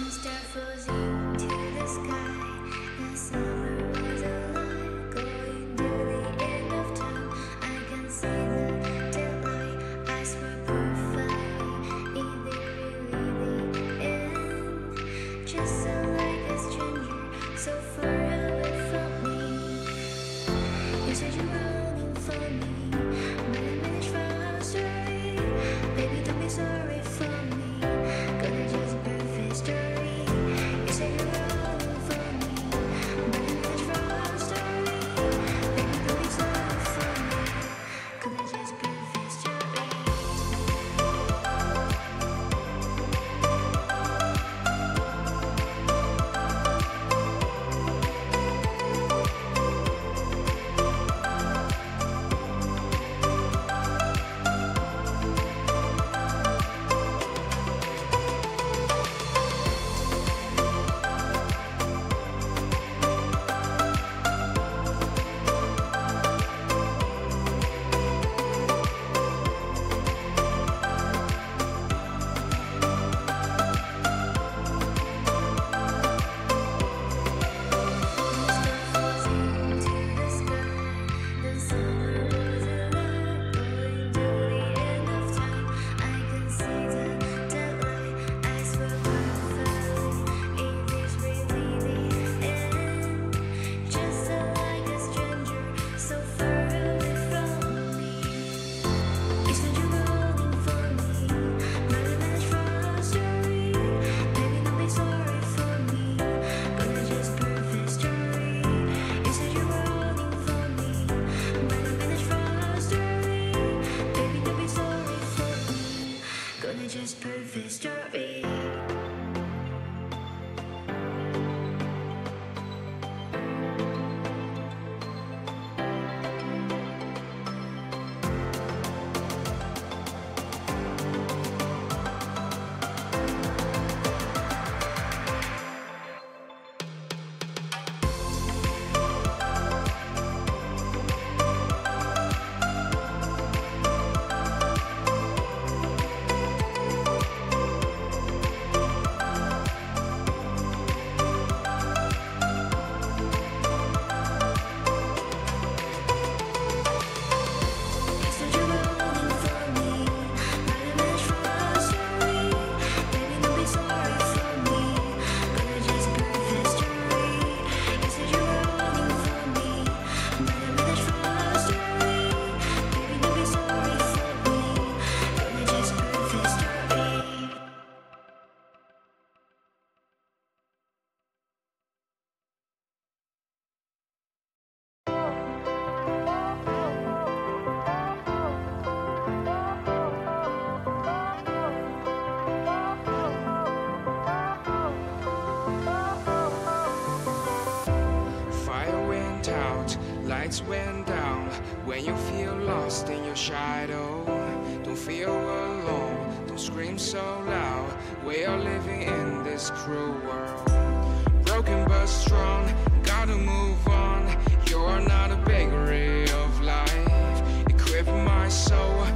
Mr. Fuzzy. scream so loud We are living in this cruel world. Broken but strong, gotta move on. You're not a bakery of life. Equip my soul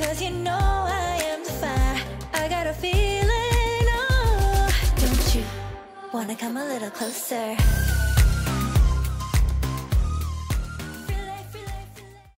Cause you know I am the fire. I got a feeling, oh Don't you wanna come a little closer?